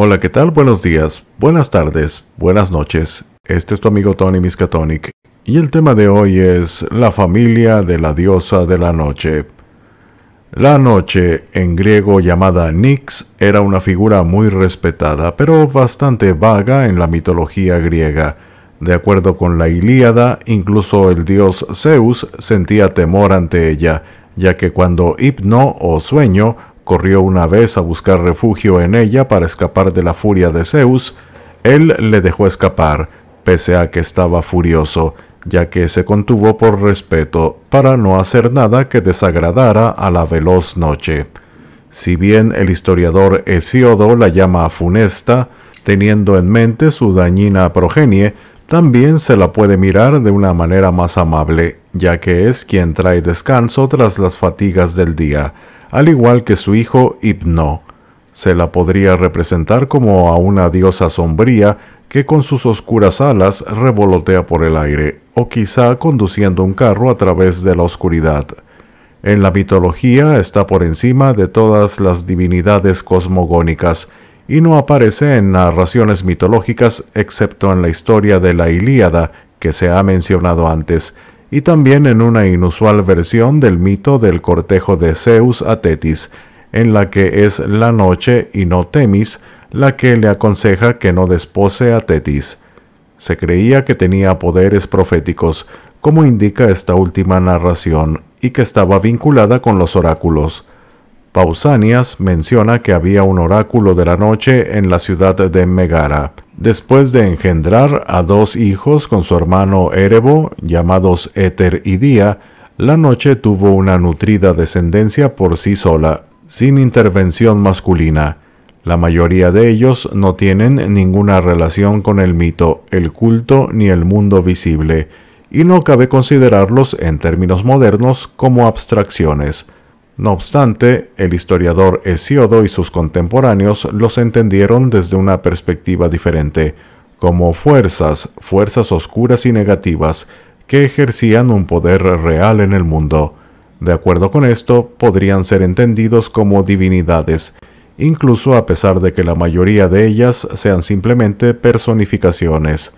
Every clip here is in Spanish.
Hola, ¿qué tal? Buenos días, buenas tardes, buenas noches. Este es tu amigo Tony Miskatonic y el tema de hoy es la familia de la diosa de la noche. La noche, en griego llamada Nix, era una figura muy respetada, pero bastante vaga en la mitología griega. De acuerdo con la Ilíada, incluso el dios Zeus sentía temor ante ella, ya que cuando hipno o sueño corrió una vez a buscar refugio en ella para escapar de la furia de Zeus, él le dejó escapar, pese a que estaba furioso, ya que se contuvo por respeto para no hacer nada que desagradara a la veloz noche. Si bien el historiador Hesiodo la llama funesta, teniendo en mente su dañina progenie, también se la puede mirar de una manera más amable, ya que es quien trae descanso tras las fatigas del día, al igual que su hijo Hipno. Se la podría representar como a una diosa sombría que con sus oscuras alas revolotea por el aire, o quizá conduciendo un carro a través de la oscuridad. En la mitología está por encima de todas las divinidades cosmogónicas, y no aparece en narraciones mitológicas excepto en la historia de la Ilíada que se ha mencionado antes, y también en una inusual versión del mito del cortejo de Zeus a Tetis, en la que es la noche y no Temis la que le aconseja que no despose a Tetis. Se creía que tenía poderes proféticos, como indica esta última narración, y que estaba vinculada con los oráculos. Pausanias menciona que había un oráculo de la noche en la ciudad de Megara. Después de engendrar a dos hijos con su hermano Erebo, llamados Éter y Día, la noche tuvo una nutrida descendencia por sí sola, sin intervención masculina. La mayoría de ellos no tienen ninguna relación con el mito, el culto ni el mundo visible, y no cabe considerarlos en términos modernos como abstracciones. No obstante, el historiador Hesiodo y sus contemporáneos los entendieron desde una perspectiva diferente, como fuerzas, fuerzas oscuras y negativas, que ejercían un poder real en el mundo. De acuerdo con esto, podrían ser entendidos como divinidades, incluso a pesar de que la mayoría de ellas sean simplemente personificaciones,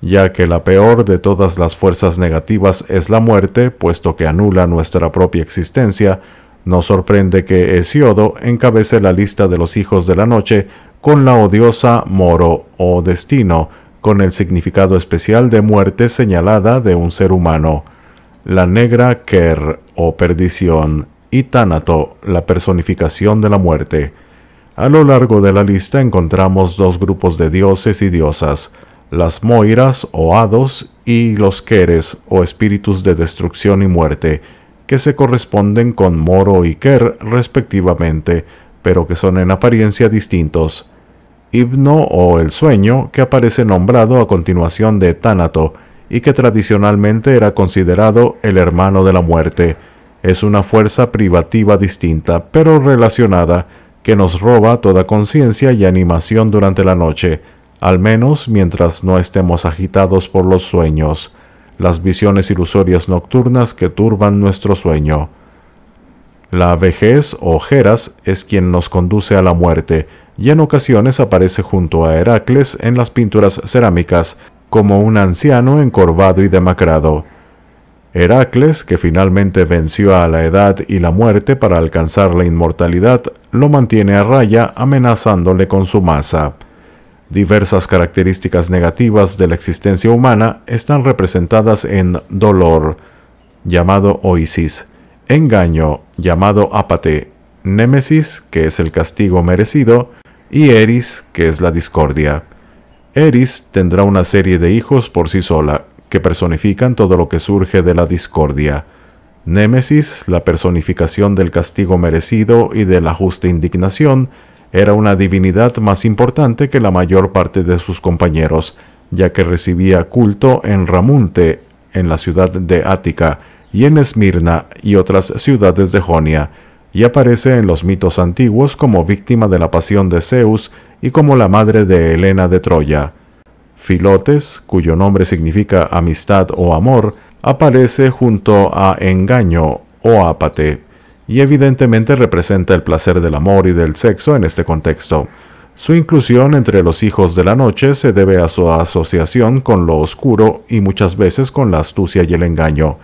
ya que la peor de todas las fuerzas negativas es la muerte, puesto que anula nuestra propia existencia, no sorprende que Hesiodo encabece la lista de los hijos de la noche con la odiosa Moro o destino, con el significado especial de muerte señalada de un ser humano, la negra Ker o perdición y Tánato, la personificación de la muerte. A lo largo de la lista encontramos dos grupos de dioses y diosas, las Moiras o hados y los Keres o espíritus de destrucción y muerte, que se corresponden con Moro y Ker respectivamente, pero que son en apariencia distintos. Hipno o el sueño, que aparece nombrado a continuación de Tánato, y que tradicionalmente era considerado el hermano de la muerte, es una fuerza privativa distinta, pero relacionada, que nos roba toda conciencia y animación durante la noche, al menos mientras no estemos agitados por los sueños las visiones ilusorias nocturnas que turban nuestro sueño. La vejez o Jeras es quien nos conduce a la muerte y en ocasiones aparece junto a Heracles en las pinturas cerámicas como un anciano encorvado y demacrado. Heracles, que finalmente venció a la edad y la muerte para alcanzar la inmortalidad, lo mantiene a raya amenazándole con su masa. Diversas características negativas de la existencia humana están representadas en dolor, llamado oisis, engaño, llamado apate, némesis, que es el castigo merecido, y eris, que es la discordia. Eris tendrá una serie de hijos por sí sola, que personifican todo lo que surge de la discordia. Némesis, la personificación del castigo merecido y de la justa indignación, era una divinidad más importante que la mayor parte de sus compañeros, ya que recibía culto en Ramunte, en la ciudad de Ática, y en Esmirna y otras ciudades de Jonia, y aparece en los mitos antiguos como víctima de la pasión de Zeus y como la madre de Helena de Troya. Filotes, cuyo nombre significa amistad o amor, aparece junto a engaño o apate y evidentemente representa el placer del amor y del sexo en este contexto. Su inclusión entre los hijos de la noche se debe a su asociación con lo oscuro y muchas veces con la astucia y el engaño.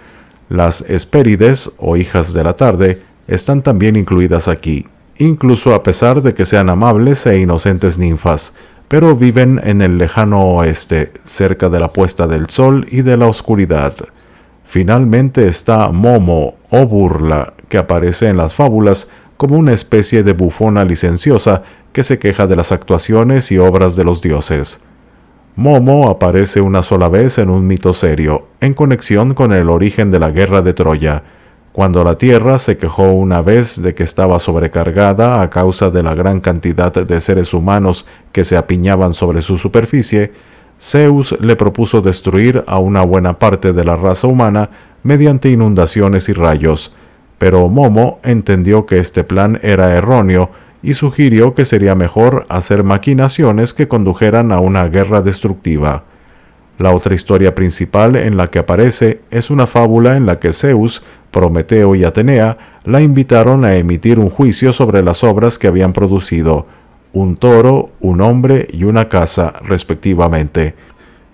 Las Hespérides, o hijas de la tarde, están también incluidas aquí, incluso a pesar de que sean amables e inocentes ninfas, pero viven en el lejano oeste, cerca de la puesta del sol y de la oscuridad. Finalmente está Momo o Burla, que aparece en las fábulas como una especie de bufona licenciosa que se queja de las actuaciones y obras de los dioses. Momo aparece una sola vez en un mito serio, en conexión con el origen de la guerra de Troya, cuando la tierra se quejó una vez de que estaba sobrecargada a causa de la gran cantidad de seres humanos que se apiñaban sobre su superficie, Zeus le propuso destruir a una buena parte de la raza humana mediante inundaciones y rayos, pero Momo entendió que este plan era erróneo y sugirió que sería mejor hacer maquinaciones que condujeran a una guerra destructiva. La otra historia principal en la que aparece es una fábula en la que Zeus Prometeo y Atenea la invitaron a emitir un juicio sobre las obras que habían producido, un toro, un hombre y una casa, respectivamente.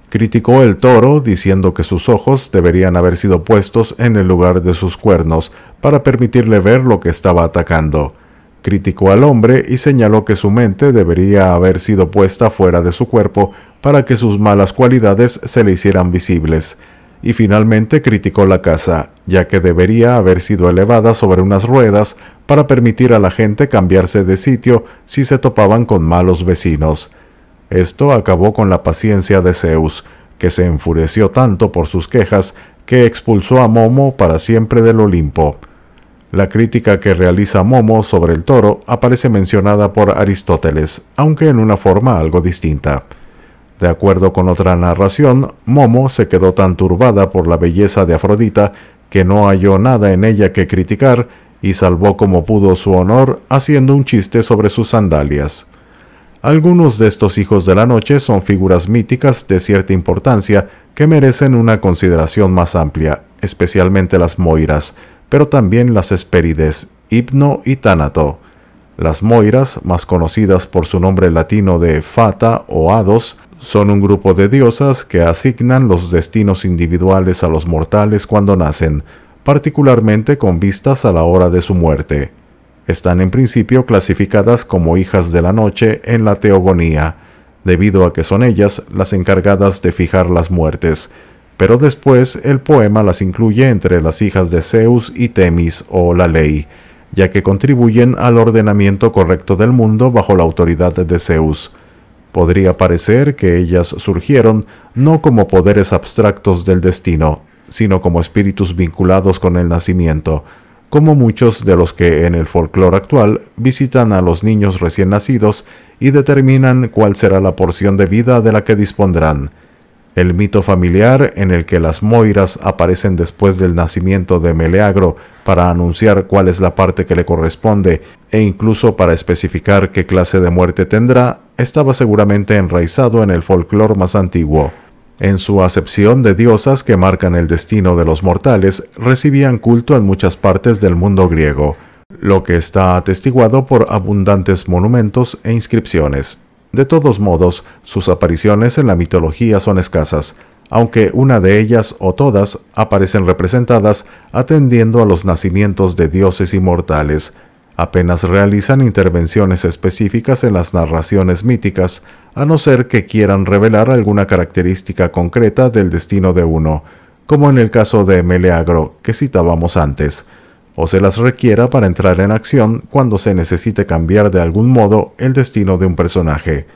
Criticó el toro diciendo que sus ojos deberían haber sido puestos en el lugar de sus cuernos para permitirle ver lo que estaba atacando. Criticó al hombre y señaló que su mente debería haber sido puesta fuera de su cuerpo para que sus malas cualidades se le hicieran visibles y finalmente criticó la casa, ya que debería haber sido elevada sobre unas ruedas para permitir a la gente cambiarse de sitio si se topaban con malos vecinos. Esto acabó con la paciencia de Zeus, que se enfureció tanto por sus quejas que expulsó a Momo para siempre del Olimpo. La crítica que realiza Momo sobre el toro aparece mencionada por Aristóteles, aunque en una forma algo distinta. De acuerdo con otra narración, Momo se quedó tan turbada por la belleza de Afrodita que no halló nada en ella que criticar y salvó como pudo su honor haciendo un chiste sobre sus sandalias. Algunos de estos hijos de la noche son figuras míticas de cierta importancia que merecen una consideración más amplia, especialmente las Moiras, pero también las Hespérides, Hipno y Tánato. Las Moiras, más conocidas por su nombre latino de Fata o Hados, son un grupo de diosas que asignan los destinos individuales a los mortales cuando nacen, particularmente con vistas a la hora de su muerte. Están en principio clasificadas como hijas de la noche en la teogonía, debido a que son ellas las encargadas de fijar las muertes, pero después el poema las incluye entre las hijas de Zeus y Temis o la ley, ya que contribuyen al ordenamiento correcto del mundo bajo la autoridad de Zeus. Podría parecer que ellas surgieron no como poderes abstractos del destino, sino como espíritus vinculados con el nacimiento, como muchos de los que en el folclore actual visitan a los niños recién nacidos y determinan cuál será la porción de vida de la que dispondrán. El mito familiar en el que las moiras aparecen después del nacimiento de Meleagro para anunciar cuál es la parte que le corresponde e incluso para especificar qué clase de muerte tendrá, estaba seguramente enraizado en el folclore más antiguo. En su acepción de diosas que marcan el destino de los mortales, recibían culto en muchas partes del mundo griego, lo que está atestiguado por abundantes monumentos e inscripciones. De todos modos, sus apariciones en la mitología son escasas, aunque una de ellas o todas aparecen representadas atendiendo a los nacimientos de dioses inmortales. Apenas realizan intervenciones específicas en las narraciones míticas, a no ser que quieran revelar alguna característica concreta del destino de uno, como en el caso de Meleagro que citábamos antes o se las requiera para entrar en acción cuando se necesite cambiar de algún modo el destino de un personaje.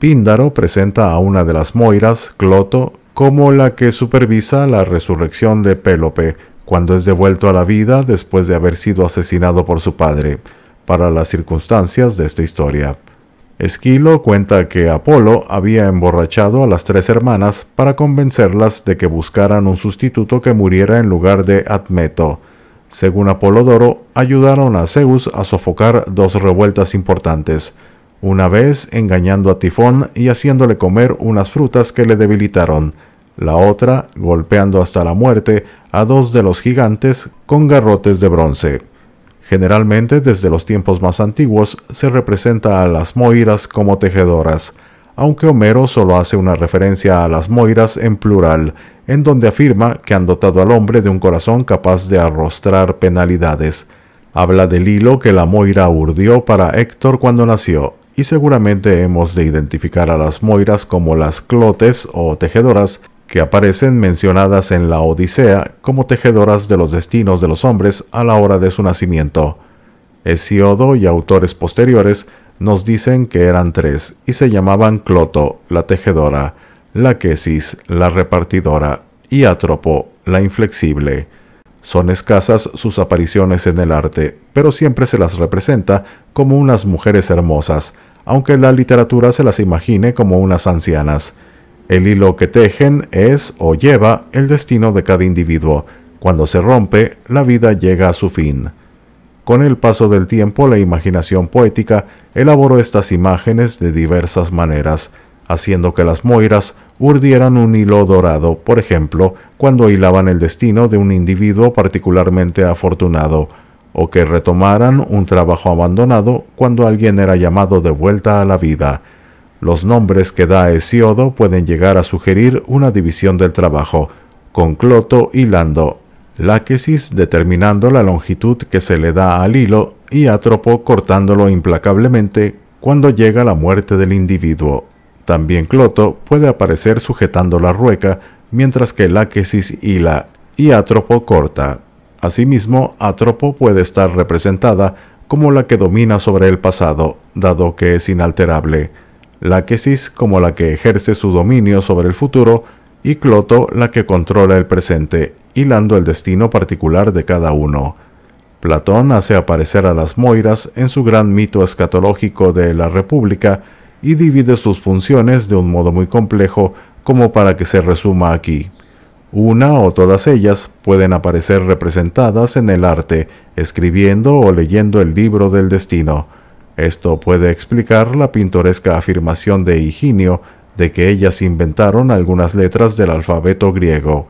Píndaro presenta a una de las Moiras, Cloto, como la que supervisa la resurrección de Pélope, cuando es devuelto a la vida después de haber sido asesinado por su padre, para las circunstancias de esta historia. Esquilo cuenta que Apolo había emborrachado a las tres hermanas para convencerlas de que buscaran un sustituto que muriera en lugar de Admeto, según Apolodoro, ayudaron a Zeus a sofocar dos revueltas importantes, una vez engañando a Tifón y haciéndole comer unas frutas que le debilitaron, la otra golpeando hasta la muerte a dos de los gigantes con garrotes de bronce. Generalmente desde los tiempos más antiguos se representa a las moiras como tejedoras, aunque Homero solo hace una referencia a las moiras en plural, en donde afirma que han dotado al hombre de un corazón capaz de arrostrar penalidades. Habla del hilo que la moira urdió para Héctor cuando nació, y seguramente hemos de identificar a las moiras como las clotes o tejedoras que aparecen mencionadas en la Odisea como tejedoras de los destinos de los hombres a la hora de su nacimiento. Hesiodo y autores posteriores nos dicen que eran tres y se llamaban Cloto, la tejedora, Laquesis, la repartidora, y Atropo, la inflexible. Son escasas sus apariciones en el arte, pero siempre se las representa como unas mujeres hermosas, aunque la literatura se las imagine como unas ancianas. El hilo que tejen es o lleva el destino de cada individuo. Cuando se rompe, la vida llega a su fin. Con el paso del tiempo, la imaginación poética elaboró estas imágenes de diversas maneras, haciendo que las moiras urdieran un hilo dorado, por ejemplo, cuando hilaban el destino de un individuo particularmente afortunado, o que retomaran un trabajo abandonado cuando alguien era llamado de vuelta a la vida. Los nombres que da Hesiodo pueden llegar a sugerir una división del trabajo, con Cloto hilando, Láquesis determinando la longitud que se le da al hilo y Atropo cortándolo implacablemente cuando llega la muerte del individuo. También Cloto puede aparecer sujetando la rueca, mientras que Láquesis hila y Atropo corta. Asimismo, Atropo puede estar representada como la que domina sobre el pasado, dado que es inalterable la Quesis como la que ejerce su dominio sobre el futuro y Cloto la que controla el presente, hilando el destino particular de cada uno. Platón hace aparecer a las Moiras en su gran mito escatológico de la República y divide sus funciones de un modo muy complejo como para que se resuma aquí. Una o todas ellas pueden aparecer representadas en el arte, escribiendo o leyendo el libro del destino, esto puede explicar la pintoresca afirmación de Higinio de que ellas inventaron algunas letras del alfabeto griego.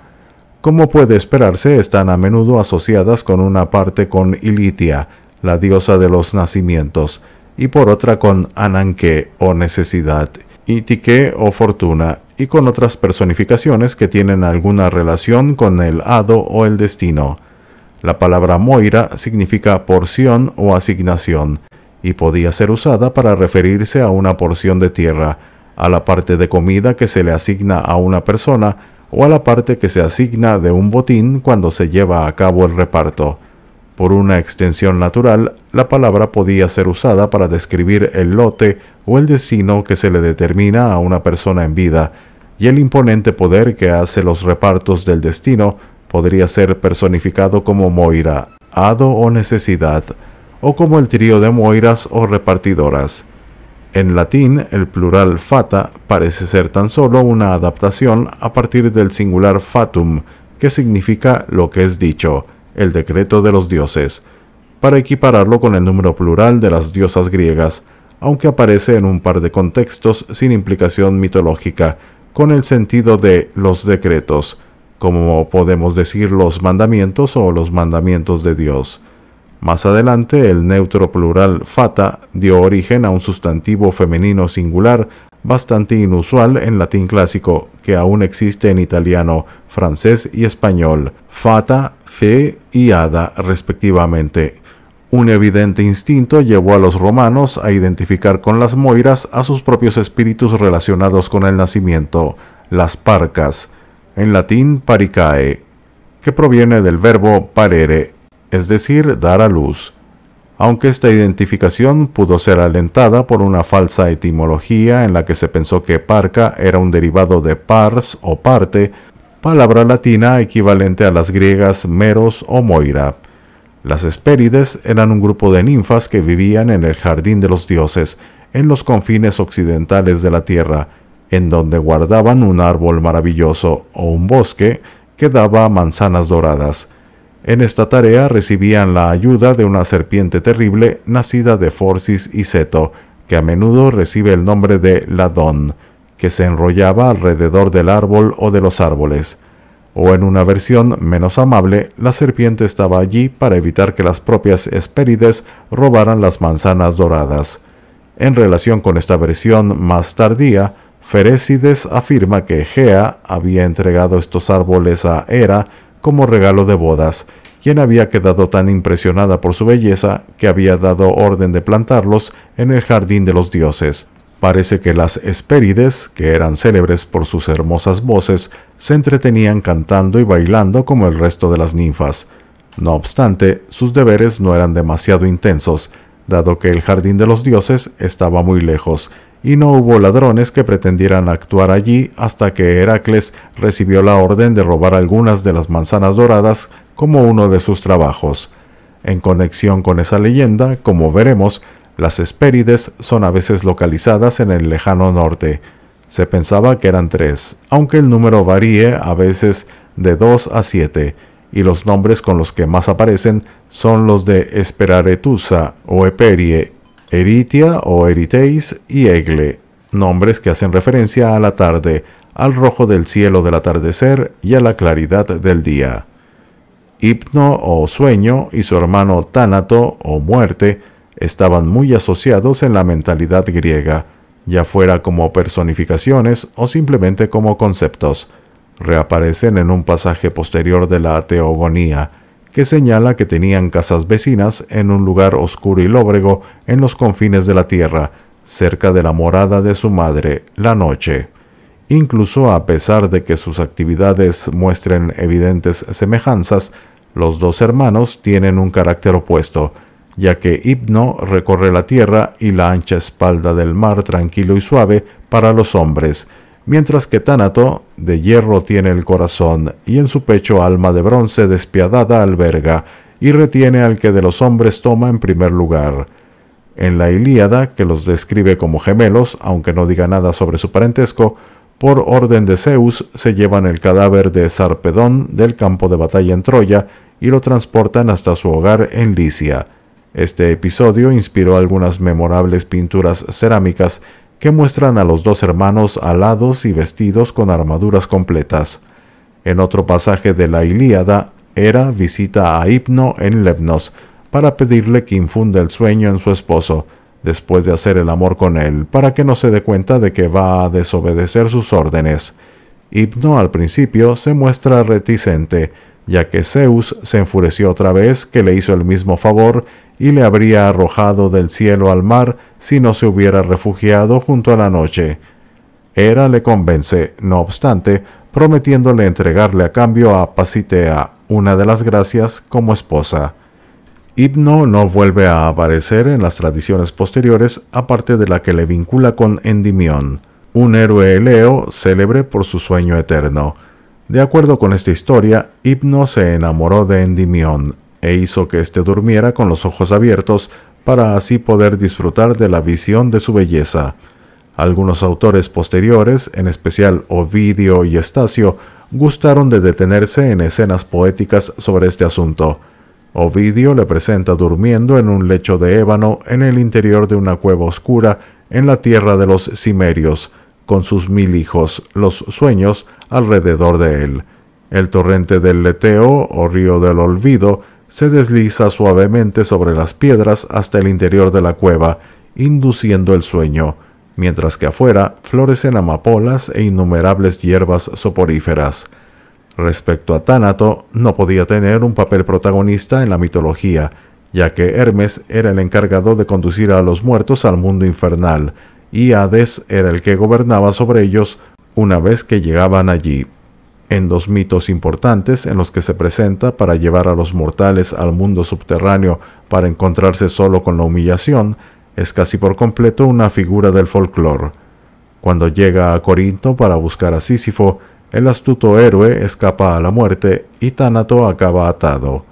Como puede esperarse, están a menudo asociadas con una parte con Ilitia, la diosa de los nacimientos, y por otra con Ananke o necesidad, Itique o fortuna, y con otras personificaciones que tienen alguna relación con el hado o el destino. La palabra moira significa porción o asignación, y podía ser usada para referirse a una porción de tierra, a la parte de comida que se le asigna a una persona o a la parte que se asigna de un botín cuando se lleva a cabo el reparto. Por una extensión natural, la palabra podía ser usada para describir el lote o el destino que se le determina a una persona en vida, y el imponente poder que hace los repartos del destino podría ser personificado como Moira, hado o necesidad, o como el trío de moiras o repartidoras. En latín, el plural fata parece ser tan solo una adaptación a partir del singular fatum, que significa lo que es dicho, el decreto de los dioses, para equipararlo con el número plural de las diosas griegas, aunque aparece en un par de contextos sin implicación mitológica, con el sentido de los decretos, como podemos decir los mandamientos o los mandamientos de Dios. Más adelante, el neutro plural fata dio origen a un sustantivo femenino singular bastante inusual en latín clásico, que aún existe en italiano, francés y español, fata, fe y hada respectivamente. Un evidente instinto llevó a los romanos a identificar con las moiras a sus propios espíritus relacionados con el nacimiento, las parcas, en latín paricae, que proviene del verbo parere, es decir, dar a luz. Aunque esta identificación pudo ser alentada por una falsa etimología en la que se pensó que parca era un derivado de pars o parte, palabra latina equivalente a las griegas meros o moira. Las Hespérides eran un grupo de ninfas que vivían en el jardín de los dioses, en los confines occidentales de la tierra, en donde guardaban un árbol maravilloso o un bosque que daba manzanas doradas. En esta tarea recibían la ayuda de una serpiente terrible nacida de Forcis y Seto, que a menudo recibe el nombre de Ladón, que se enrollaba alrededor del árbol o de los árboles. o en una versión menos amable, la serpiente estaba allí para evitar que las propias Hespérides robaran las manzanas doradas. En relación con esta versión más tardía, Ferécides afirma que Gea había entregado estos árboles a Hera como regalo de bodas, quien había quedado tan impresionada por su belleza que había dado orden de plantarlos en el jardín de los dioses. Parece que las Hespérides, que eran célebres por sus hermosas voces, se entretenían cantando y bailando como el resto de las ninfas. No obstante, sus deberes no eran demasiado intensos, dado que el jardín de los dioses estaba muy lejos, y no hubo ladrones que pretendieran actuar allí hasta que Heracles recibió la orden de robar algunas de las manzanas doradas como uno de sus trabajos. En conexión con esa leyenda, como veremos, las Hespérides son a veces localizadas en el lejano norte. Se pensaba que eran tres, aunque el número varíe a veces de dos a siete, y los nombres con los que más aparecen son los de Esperaretusa o Eperie, Eritia o Eriteis y Egle, nombres que hacen referencia a la tarde, al rojo del cielo del atardecer y a la claridad del día. Hipno o sueño y su hermano Tánato o muerte estaban muy asociados en la mentalidad griega, ya fuera como personificaciones o simplemente como conceptos. Reaparecen en un pasaje posterior de la Teogonía, que señala que tenían casas vecinas en un lugar oscuro y lóbrego en los confines de la tierra, cerca de la morada de su madre, la noche. Incluso a pesar de que sus actividades muestren evidentes semejanzas, los dos hermanos tienen un carácter opuesto, ya que Hipno recorre la tierra y la ancha espalda del mar tranquilo y suave para los hombres, mientras que Tánato de hierro tiene el corazón y en su pecho alma de bronce despiadada alberga y retiene al que de los hombres toma en primer lugar. En la Ilíada, que los describe como gemelos, aunque no diga nada sobre su parentesco, por orden de Zeus se llevan el cadáver de Sarpedón del campo de batalla en Troya y lo transportan hasta su hogar en Licia. Este episodio inspiró algunas memorables pinturas cerámicas que muestran a los dos hermanos alados y vestidos con armaduras completas. En otro pasaje de la Ilíada, Hera visita a Hipno en Lemnos para pedirle que infunda el sueño en su esposo, después de hacer el amor con él, para que no se dé cuenta de que va a desobedecer sus órdenes. Hipno al principio se muestra reticente, ya que Zeus se enfureció otra vez que le hizo el mismo favor y le habría arrojado del cielo al mar si no se hubiera refugiado junto a la noche. Hera le convence, no obstante, prometiéndole entregarle a cambio a Pasitea, una de las gracias, como esposa. Hipno no vuelve a aparecer en las tradiciones posteriores, aparte de la que le vincula con Endimión, un héroe eleo célebre por su sueño eterno. De acuerdo con esta historia, Hipno se enamoró de Endimión, e hizo que éste durmiera con los ojos abiertos para así poder disfrutar de la visión de su belleza. Algunos autores posteriores, en especial Ovidio y Estacio, gustaron de detenerse en escenas poéticas sobre este asunto. Ovidio le presenta durmiendo en un lecho de ébano en el interior de una cueva oscura en la tierra de los cimerios, con sus mil hijos, los sueños, alrededor de él. El torrente del Leteo, o río del olvido, se desliza suavemente sobre las piedras hasta el interior de la cueva, induciendo el sueño, mientras que afuera florecen amapolas e innumerables hierbas soporíferas. Respecto a Tánato, no podía tener un papel protagonista en la mitología, ya que Hermes era el encargado de conducir a los muertos al mundo infernal, y Hades era el que gobernaba sobre ellos una vez que llegaban allí en dos mitos importantes en los que se presenta para llevar a los mortales al mundo subterráneo para encontrarse solo con la humillación, es casi por completo una figura del folclore. Cuando llega a Corinto para buscar a Sísifo, el astuto héroe escapa a la muerte y Tánato acaba atado.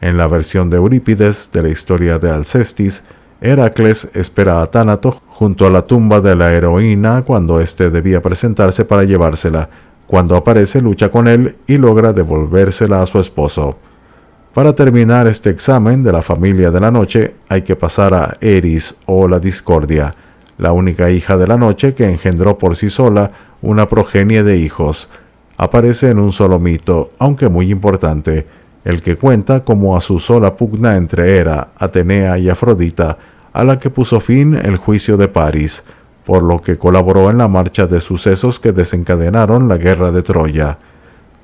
En la versión de Eurípides de la historia de Alcestis, Heracles espera a Tánato junto a la tumba de la heroína cuando éste debía presentarse para llevársela, cuando aparece lucha con él y logra devolvérsela a su esposo. Para terminar este examen de la familia de la noche hay que pasar a Eris o la discordia, la única hija de la noche que engendró por sí sola una progenie de hijos. aparece en un solo mito, aunque muy importante, el que cuenta como a su sola pugna entre Hera, Atenea y Afrodita, a la que puso fin el juicio de París, por lo que colaboró en la marcha de sucesos que desencadenaron la guerra de Troya.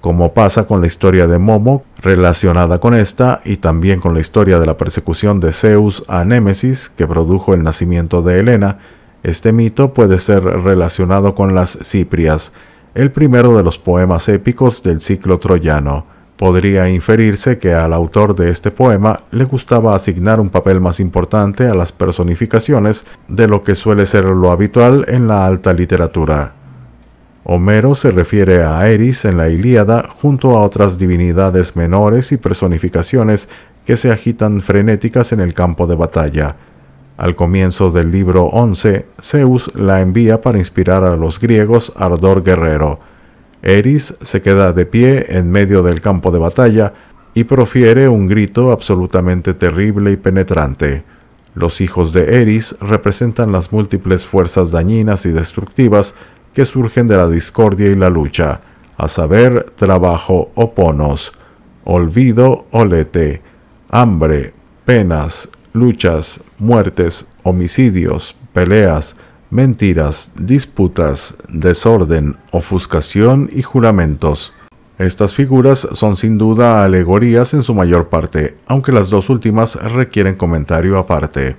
Como pasa con la historia de Momo, relacionada con esta, y también con la historia de la persecución de Zeus a Némesis, que produjo el nacimiento de Helena, este mito puede ser relacionado con las Ciprias, el primero de los poemas épicos del ciclo troyano. Podría inferirse que al autor de este poema le gustaba asignar un papel más importante a las personificaciones de lo que suele ser lo habitual en la alta literatura. Homero se refiere a Eris en la Ilíada junto a otras divinidades menores y personificaciones que se agitan frenéticas en el campo de batalla. Al comienzo del libro 11, Zeus la envía para inspirar a los griegos ardor guerrero. Eris se queda de pie en medio del campo de batalla y profiere un grito absolutamente terrible y penetrante. Los hijos de Eris representan las múltiples fuerzas dañinas y destructivas que surgen de la discordia y la lucha, a saber, trabajo o ponos, olvido o lete, hambre, penas, luchas, muertes, homicidios, peleas, mentiras, disputas, desorden, ofuscación y juramentos. Estas figuras son sin duda alegorías en su mayor parte, aunque las dos últimas requieren comentario aparte.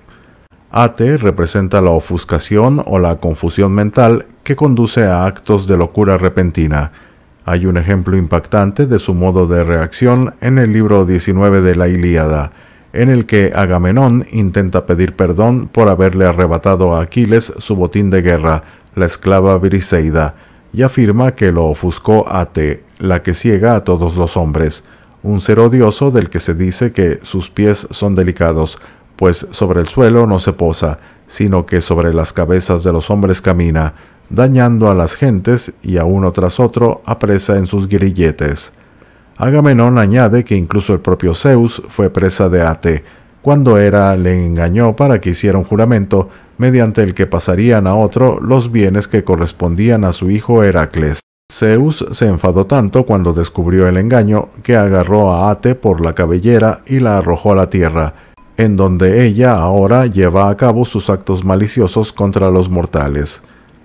Ate representa la ofuscación o la confusión mental que conduce a actos de locura repentina. Hay un ejemplo impactante de su modo de reacción en el libro 19 de la Ilíada, en el que Agamenón intenta pedir perdón por haberle arrebatado a Aquiles su botín de guerra, la esclava Briseida, y afirma que lo ofuscó Ate, la que ciega a todos los hombres, un ser odioso del que se dice que sus pies son delicados, pues sobre el suelo no se posa, sino que sobre las cabezas de los hombres camina, dañando a las gentes y a uno tras otro apresa en sus grilletes. Agamenón añade que incluso el propio Zeus fue presa de Ate, cuando Hera le engañó para que hiciera un juramento mediante el que pasarían a otro los bienes que correspondían a su hijo Heracles. Zeus se enfadó tanto cuando descubrió el engaño que agarró a Ate por la cabellera y la arrojó a la tierra, en donde ella ahora lleva a cabo sus actos maliciosos contra los mortales.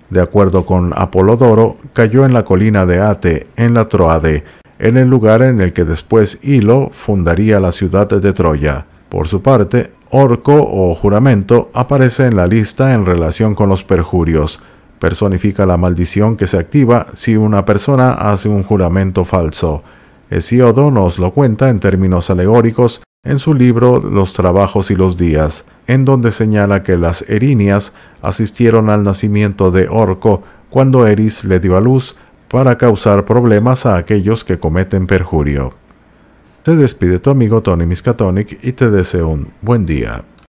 De acuerdo con Apolodoro, cayó en la colina de Ate, en la Troade, en el lugar en el que después Hilo fundaría la ciudad de Troya. Por su parte, orco o juramento aparece en la lista en relación con los perjurios. Personifica la maldición que se activa si una persona hace un juramento falso. Hesiodo nos lo cuenta en términos alegóricos en su libro Los trabajos y los días, en donde señala que las erinias asistieron al nacimiento de Orco cuando Eris le dio a luz para causar problemas a aquellos que cometen perjurio. Te despide tu amigo Tony Miskatonic y te deseo un buen día.